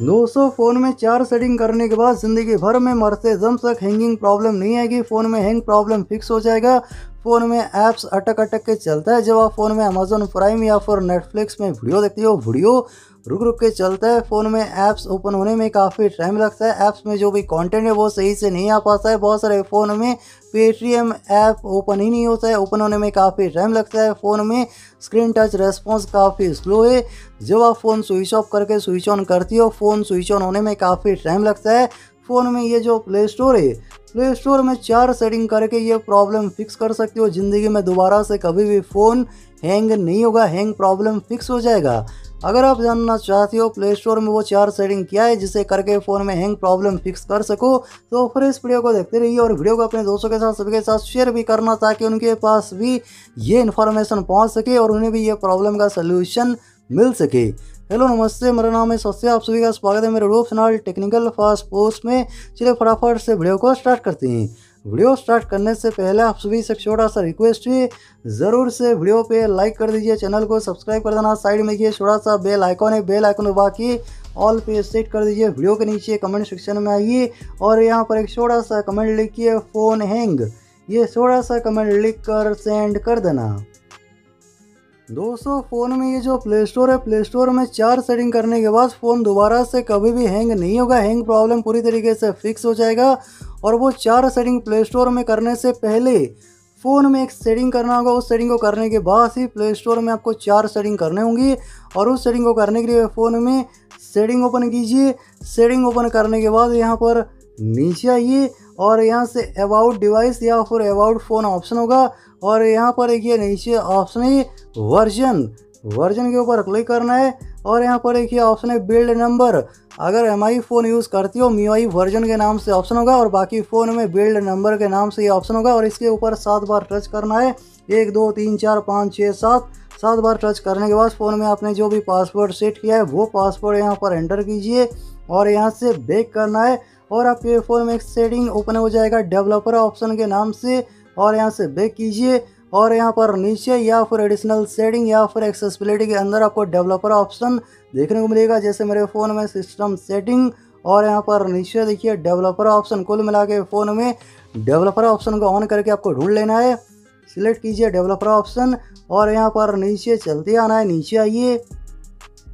दोस्तों फ़ोन में चार सेटिंग करने के बाद ज़िंदगी भर में मरते दम तक हैंगिंग प्रॉब्लम नहीं आएगी, फ़ोन में हैंग प्रॉब्लम फिक्स हो जाएगा। फ़ोन में ऐप्स अटक अटक के चलता है। जब आप फ़ोन में अमेजोन प्राइम या फिर नेटफ्लिक्स में वीडियो देखते हो, वीडियो रुक रुक के चलता है। फ़ोन में ऐप्स ओपन होने में काफ़ी टाइम लगता है। ऐप्स में जो भी कंटेंट है, वो सही से नहीं आ पाता है। बहुत सारे फ़ोन में पेटीएम ऐप ओपन ही नहीं होता है। ओपन होने में काफ़ी टाइम लगता है। फ़ोन में स्क्रीन टच रेस्पॉन्स काफ़ी स्लो है। जब आप फ़ोन स्विच ऑफ़ करके स्विच ऑन करती हो फ़ोन स्विच ऑन होने में काफ़ी टाइम लगता है। फ़ोन में ये जो प्ले स्टोर है प्ले स्टोर में चार सेटिंग करके ये प्रॉब्लम फिक्स कर सकते हो ज़िंदगी में दोबारा से कभी भी फ़ोन हैंग नहीं होगा हैंग प्रॉब्लम फिक्स हो जाएगा। अगर आप जानना चाहते हो प्ले स्टोर में वो चार सेटिंग क्या है जिसे करके फ़ोन में हैंग प्रॉब्लम फिक्स कर सको तो फिर इस वीडियो को देखते रहिए और वीडियो को अपने दोस्तों के साथ, सभी के साथ शेयर भी करना ताकि उनके पास भी ये इन्फॉर्मेशन पहुँच सके और उन्हें भी ये प्रॉब्लम का सोल्यूशन मिल सके। हेलो, नमस्ते, मेरा नाम है सत्य आप सभी का स्वागत है मेरे रूप चैनल टेक्निकल फास्ट पोस्ट में। चलिए फटाफट से वीडियो को स्टार्ट करते हैं। वीडियो स्टार्ट करने से पहले आप सभी से छोटा सा रिक्वेस्ट है। ज़रूर से वीडियो पे लाइक कर दीजिए, चैनल को सब्सक्राइब कर देना। साइड में देखिए छोटा सा बेल आइकॉन है बेल आइकॉन दबा के ऑल पे सेट कर दीजिए। वीडियो के नीचे कमेंट सेक्शन में आइए और यहाँ पर एक छोटा सा कमेंट लिखिए फ़ोन हैंग ये छोटा सा कमेंट लिख कर सेंड कर देना। दोस्तों, फ़ोन में ये जो प्ले स्टोर है प्ले स्टोर में चार सेटिंग करने के बाद फ़ोन दोबारा से कभी भी हैंग नहीं होगा। हैंग प्रॉब्लम पूरी तरीके से फिक्स हो जाएगा और वो चार सेटिंग प्ले स्टोर में करने से पहले फ़ोन में एक सेटिंग करना होगा। उस सेटिंग को करने के बाद ही प्ले स्टोर में आपको चार सेटिंग करने होंगी और उस सेटिंग को करने के लिए फ़ोन में सेटिंग ओपन कीजिए। सेटिंग ओपन करने के बाद यहाँ पर नीचे आइए और यहाँ से अबाउट डिवाइस या फिर अबाउट फ़ोन ऑप्शन होगा और यहाँ पर ये नीचे ऑप्शन है वर्जन वर्जन के ऊपर क्लिक करना है और यहाँ पर ये ऑप्शन है बिल्ड नंबर अगर एम आई फ़ोन यूज़ करती हो मी आई वर्जन के नाम से ऑप्शन होगा और बाकी फ़ोन में बिल्ड नंबर के नाम से ये ऑप्शन होगा और इसके ऊपर सात बार टच करना है। एक, दो, तीन, चार, पाँच छः सात। सात बार टच करने के बाद फ़ोन में आपने जो भी पासवर्ड सेट किया है, वो पासवर्ड यहाँ पर एंटर कीजिए और यहाँ से बेक करना है। और आपके फ़ोन में एक सेटिंग ओपन हो जाएगा डेवलपर ऑप्शन के नाम से, और यहाँ से बेक कीजिए, और यहाँ पर नीचे या फिर एडिशनल सेटिंग या फिर एक्सेसिबिलिटी के अंदर आपको डेवलपर ऑप्शन देखने को मिलेगा, जैसे मेरे फ़ोन में सिस्टम सेटिंग और यहाँ पर नीचे देखिए डेवलपर ऑप्शन कुल मिला के फ़ोन में डेवलपर ऑप्शन को ऑन करके आपको ढूंढ लेना है। सिलेक्ट कीजिए डेवलपर ऑप्शन और यहाँ पर नीचे चलते आना है, नीचे आइए,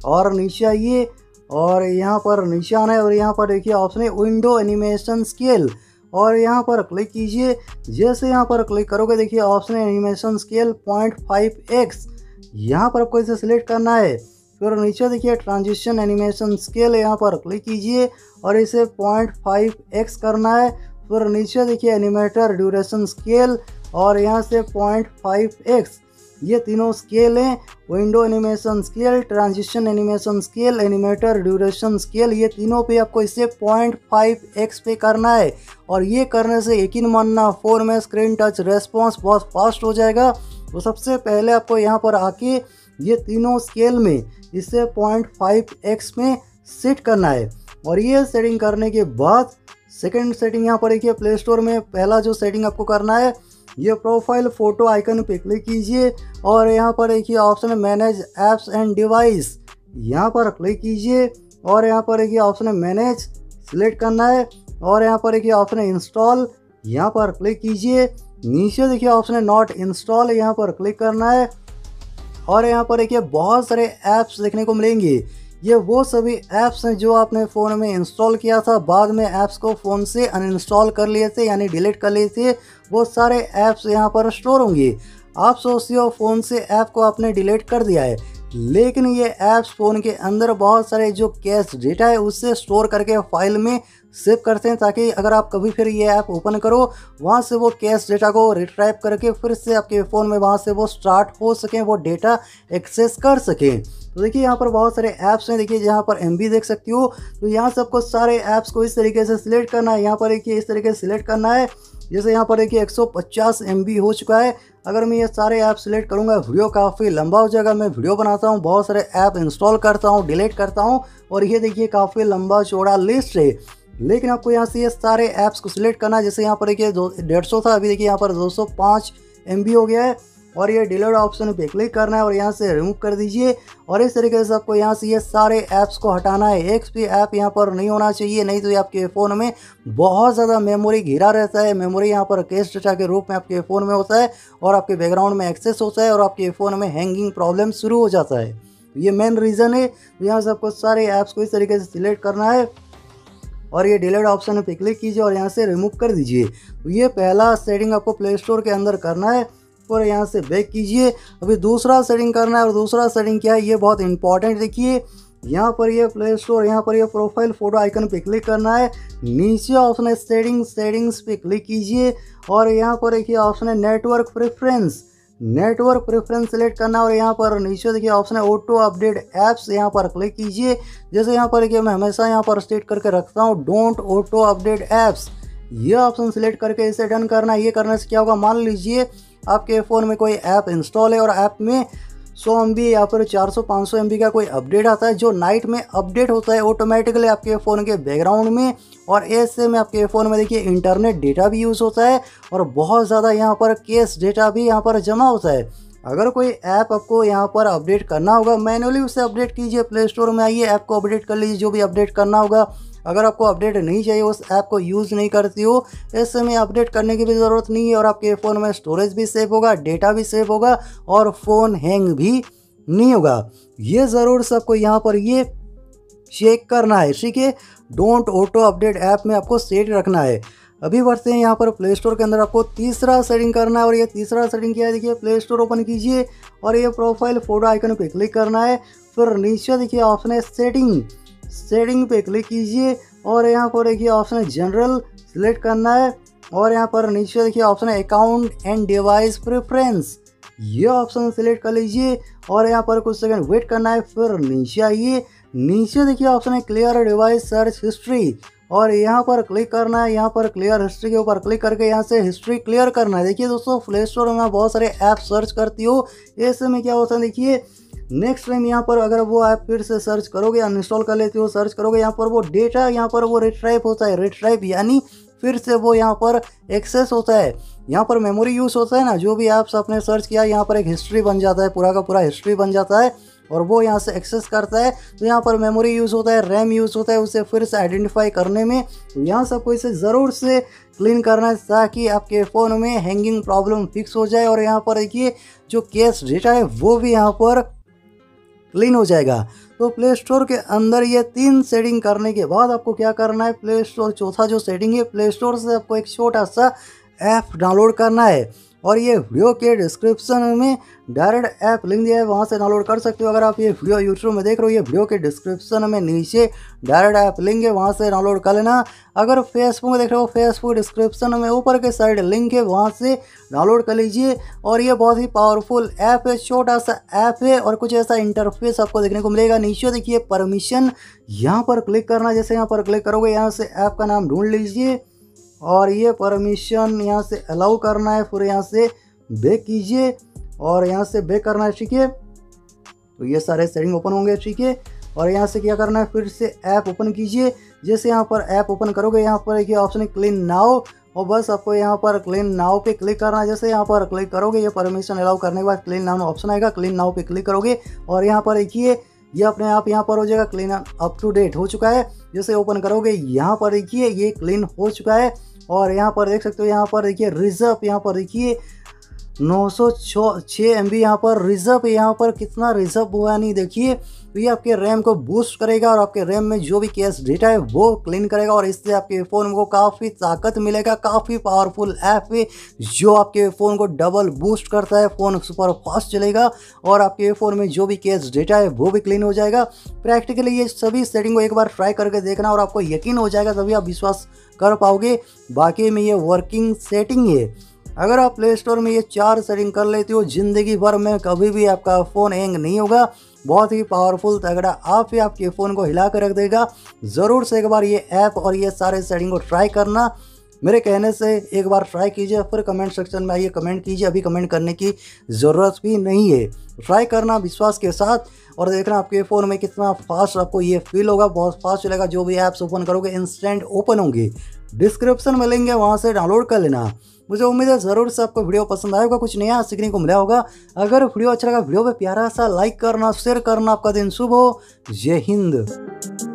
और नीचे आइए और यहाँ पर नीचे आना है और यहाँ पर देखिए ऑप्शन है विंडो एनिमेशन स्केल और यहाँ पर क्लिक कीजिए। जैसे यहाँ पर क्लिक करोगे, देखिए ऑप्शन है animation scale point five X यहाँ पर आपको इसे सिलेक्ट करना है। फिर नीचे देखिए ट्रांजिशन एनिमेशन स्केल यहाँ पर क्लिक कीजिए और इसे पॉइंट फाइव एक्स करना है। फिर नीचे देखिए एनिमेटर ड्यूरेशन स्केल और यहाँ से पॉइंट फाइव एक्स ये तीनों स्केल हैं। Window animation scale transition animation scale animator duration scale ये तीनों पे आपको इसे पॉइंट फाइव एक्स पे करना है। और ये करने से यकीन मानना फ़ोन में स्क्रीन टच रेस्पॉन्स बहुत फास्ट हो जाएगा। तो सबसे पहले आपको यहाँ पर आके ये तीनों स्केल में इसे पॉइंट फाइव एक्स में सेट करना है। और ये सेटिंग करने के बाद सेकेंड सेटिंग यहाँ पर देखिए प्ले स्टोर में पहला जो सेटिंग आपको करना है ये प्रोफ़ाइल फ़ोटो आइकन पे क्लिक कीजिए और यहाँ पर देखिए ऑप्शन है मैनेज ऐप्स एंड डिवाइस यहाँ पर क्लिक कीजिए और यहाँ पर देखिए ऑप्शन है मैनेज सिलेक्ट करना है और यहाँ पर देखिए ऑप्शन है इंस्टॉल यहाँ पर क्लिक कीजिए। नीचे देखिए ऑप्शन है नॉट इंस्टॉल यहाँ पर क्लिक करना है और यहाँ पर देखिए बहुत सारे ऐप्स देखने को मिलेंगे। ये वो सभी ऐप्स हैं जो आपने फ़ोन में इंस्टॉल किया था, बाद में ऐप्स को फ़ोन से अनइंस्टॉल कर लिए थे, यानी डिलीट कर लिए थे, वो सारे ऐप्स यहाँ पर स्टोर होंगे। आप सोचते हो फ़ोन से ऐप को आपने डिलीट कर दिया है, लेकिन ये ऐप्स फ़ोन के अंदर बहुत सारे जो कैश डेटा है, उससे स्टोर करके फ़ाइल में सेव करते हैं, ताकि अगर आप कभी फिर ये ऐप ओपन करो, वहाँ से वो कैश डेटा को रिट्राइप करके फिर से आपके फ़ोन में वहाँ से वो स्टार्ट हो सकें, वो डेटा एक्सेस कर सकें। तो देखिए यहाँ पर बहुत सारे ऐप्स हैं, देखिए यहाँ पर एमबी देख सकती हो। तो यहाँ से आपको सारे ऐप्स को इस तरीके से सिलेक्ट करना है। यहाँ पर देखिए इस तरीके से सिलेक्ट करना है। जैसे यहाँ पर देखिए 150 एमबी हो चुका है। अगर मैं ये सारे ऐप सिलेक्ट करूँगा वीडियो काफ़ी लंबा हो जाएगा। मैं वीडियो बनाता हूँ, बहुत सारे ऐप इंस्टॉल करता हूँ डिलीट करता हूँ और ये देखिए काफ़ी लंबा चौड़ा लिस्ट है। लेकिन आपको यहाँ से ये सारे ऐप्स को सिलेक्ट करना है। जैसे यहाँ पर देखिए दो, डेढ़ था, अभी देखिए यहाँ पर दो सौ हो गया है। और ये डिलीट ऑप्शन पे क्लिक करना है और यहाँ से रिमूव कर दीजिए। और इस तरीके से आपको यहाँ से ये सारे ऐप्स को हटाना है। एक भी ऐप यहाँ पर नहीं होना चाहिए, नहीं तो ये आपके फ़ोन में बहुत ज़्यादा मेमोरी घिरा रहता है। मेमोरी यहाँ पर केस डेटा के रूप में आपके फ़ोन में होता है और आपके बैकग्राउंड में एक्सेस होता है और आपके फ़ोन में हैंगिंग प्रॉब्लम शुरू हो जाता है। ये मेन रीज़न है। यहाँ से आपको सारे ऐप्स को इस तरीके से सिलेक्ट करना है। और ये डिलीट ऑप्शन पे क्लिक कीजिए और यहाँ से रिमूव कर दीजिए। तो ये पहला सेटिंग आपको प्ले स्टोर के अंदर करना है। और यहाँ से बैक कीजिए। अभी दूसरा सेटिंग करना है और दूसरा सेटिंग क्या है? ये बहुत इंपॉर्टेंट देखिए। यहाँ पर ये प्ले स्टोर यहाँ पर ये प्रोफ़ाइल फ़ोटो आइकन पे क्लिक करना है। नीचे ऑप्शन है सेटिंग्स सेटिंग्स पे क्लिक कीजिए। और यहाँ पर देखिए ऑप्शन है network preference network preference select करना और यहाँ पर नीचे देखिए ऑप्शन है ऑटो अपडेट ऐप्स यहाँ पर क्लिक कीजिए। जैसे यहाँ पर देखिए मैं हमेशा यहाँ पर स्टेट करके रखता हूँ डोंट ऑटो अपडेट ऐप्स ये ऑप्शन सिलेक्ट करके इसे डन करना ये करने से क्या होगा? मान लीजिए आपके फ़ोन में कोई ऐप इंस्टॉल है और ऐप में सौ एम बी या फिर चार सौ, पाँच सौ एम बी का कोई अपडेट आता है, जो नाइट में अपडेट होता है ऑटोमेटिकली आपके फ़ोन के बैकग्राउंड में और ऐसे में आपके फ़ोन में देखिए इंटरनेट डेटा भी यूज़ होता है और बहुत ज़्यादा यहाँ पर केस डेटा भी यहाँ पर जमा होता है। अगर कोई ऐप आपको यहाँ पर अपडेट करना होगा मैनुअली उसे अपडेट कीजिए प्ले स्टोर में आइए ऐप को अपडेट कर लीजिए, जो भी अपडेट करना होगा अगर आपको अपडेट नहीं चाहिए, उस ऐप को यूज़ नहीं करती हो ऐसे में अपडेट करने की भी ज़रूरत नहीं है और आपके फ़ोन में स्टोरेज भी सेफ़ होगा, डेटा भी सेफ़ होगा और फ़ोन हैंग भी नहीं होगा। ये ज़रूर सबको यहाँ पर ये चेक करना है। ठीक है डोंट ऑटो अपडेट ऐप में आपको सेट रखना है। अभी बढ़ते हैं यहाँ पर प्ले स्टोर के अंदर। आपको तीसरा सेटिंग करना है और ये तीसरा सेटिंग क्या है। देखिए, प्ले स्टोर ओपन कीजिए और ये प्रोफ़ाइल फ़ोटो आइकन पे क्लिक करना है। फिर नीचे देखिए, ऑप्शन है सेटिंग। सेटिंग पे क्लिक कीजिए और यहाँ पर देखिए ऑप्शन है जनरल सिलेक्ट करना है और यहाँ पर नीचे देखिए ऑप्शन है अकाउंट एंड डिवाइस प्रेफरेंस। ये ऑप्शन सिलेक्ट कर लीजिए और यहाँ पर कुछ सेकंड वेट करना है, फिर नीचे आइए। नीचे देखिए ऑप्शन है क्लियर डिवाइस सर्च हिस्ट्री और यहाँ पर क्लिक करना है, यहाँ पर क्लियर हिस्ट्री के ऊपर क्लिक करके यहाँ से हिस्ट्री क्लियर करना है। देखिए दोस्तों, प्ले स्टोर में बहुत सारे ऐप सर्च करती हो। ऐसे में क्या होता है, देखिए नेक्स्ट टाइम यहाँ पर अगर वो ऐप फिर से सर्च करोगे अनइंस्टॉल कर लेते हो सर्च करोगे, यहाँ पर वो डेटा यहाँ पर वो रिट्राइप होता है। रिट्राइप यानी फिर से वो यहाँ पर एक्सेस होता है। यहाँ पर मेमोरी यूज़ होता है ना, जो भी ऐप्स आपने सर्च किया, यहाँ पर एक हिस्ट्री बन जाता है, पूरा का पूरा हिस्ट्री बन जाता है और वो यहाँ से एक्सेस करता है। तो यहाँ पर मेमोरी यूज़ होता है रैम यूज़ होता है, उसे फिर से आइडेंटिफाई करने में। तो यहाँ सबको इसे ज़रूर से क्लीन करना है ताकि आपके फ़ोन में हैंगिंग प्रॉब्लम फिक्स हो जाए और यहाँ पर देखिए, जो केस डेटा है, वो भी यहाँ पर क्लीन हो जाएगा। तो प्ले स्टोर के अंदर ये तीन सेटिंग करने के बाद आपको क्या करना है? प्ले स्टोर चौथा जो सेटिंग है प्ले स्टोर से आपको एक छोटा सा ऐप डाउनलोड करना है। और ये वीडियो के डिस्क्रिप्शन में डायरेक्ट ऐप लिंक दिया है, वहाँ से डाउनलोड कर सकते हो। अगर आप ये वीडियो यूट्यूब में देख रहे हो, ये वीडियो के डिस्क्रिप्शन में नीचे डायरेक्ट ऐप लिंक है, वहाँ से डाउनलोड कर लेना। अगर फेसबुक में देख रहे हो फेसबुक डिस्क्रिप्शन में ऊपर के साइड लिंक है, वहाँ से डाउनलोड कर लीजिए। और ये बहुत ही पावरफुल ऐप है, छोटा सा ऐप है और कुछ ऐसा इंटरफेस आपको देखने को मिलेगा। नीचे देखिए परमिशन यहाँ पर क्लिक करना, जैसे यहाँ पर क्लिक करोगे, यहाँ से ऐप का नाम ढूंढ लीजिए। और ये परमिशन यहाँ से अलाउ करना है, फिर यहाँ से बेक कीजिए और यहाँ से बेक करना है, ठीक है? तो ये सारे सेटिंग ओपन होंगे, ठीक है? और यहाँ से क्या करना है, फिर से ऐप ओपन कीजिए। जैसे यहाँ पर ऐप ओपन करोगे, यहाँ पर एक ऑप्शन है क्लीन नाव और बस आपको यहाँ पर क्लीन नाव पे क्लिक करना है। जैसे यहाँ पर क्लिक करोगे, ये परमिशन अलाउ करने के बाद क्लीन नाउ ऑप्शन आएगा क्लीन नाव पे क्लिक करोगे। और यहाँ पर देखिए ये अपने आप यहाँ पर हो जाएगा क्लीन अप टू डेट हो चुका है, जैसे ओपन करोगे यहाँ पर देखिए ये क्लीन हो चुका है, और यहाँ पर देख सकते हो यहाँ पर देखिए रिज़र्व यहाँ पर देखिए नौ सौ छः एम यहाँ पर रिज़र्व यहाँ पर कितना रिज़र्व हुआ नहीं देखिए। तो ये आपके रैम को बूस्ट करेगा और आपके रैम में जो भी कैश डेटा है वो क्लीन करेगा और इससे आपके फ़ोन को काफ़ी ताकत मिलेगा, काफ़ी पावरफुल ऐप है जो आपके फ़ोन को डबल बूस्ट करता है फ़ोन सुपर फास्ट चलेगा और आपके फ़ोन में जो भी कैश डेटा है वो भी क्लीन हो जाएगा। प्रैक्टिकली ये सभी सेटिंग को एक बार ट्राई करके देखना और आपको यकीन हो जाएगा, तभी आप विश्वास कर पाओगे। बाकी में ये वर्किंग सेटिंग है। अगर आप प्ले स्टोर में ये चार सेटिंग कर लेते हो, ज़िंदगी भर में कभी भी आपका फ़ोन हैंग नहीं होगा। बहुत ही पावरफुल तगड़ा, आप ही आपके फ़ोन को हिला कर रख देगा। ज़रूर से एक बार ये ऐप और ये सारे सेटिंग को ट्राई करना। मेरे कहने से एक बार ट्राई कीजिए, फिर कमेंट सेक्शन में आइए कमेंट कीजिए, अभी कमेंट करने की ज़रूरत भी नहीं है। ट्राई करना विश्वास के साथ और देखना आपके फ़ोन में कितना फास्ट आपको ये फील होगा, बहुत फास्ट चलेगा। जो भी ऐप्स ओपन करोगे इंस्टेंट ओपन होंगे। डिस्क्रिप्शन में लेंगे, वहाँ से डाउनलोड कर लेना। मुझे उम्मीद है ज़रूर से आपको वीडियो पसंद आएगा कुछ नया सीखने को मिला होगा। अगर वीडियो अच्छा लगा, वीडियो पे प्यारा सा लाइक करना शेयर करना। आपका दिन शुभ हो। जय हिंद।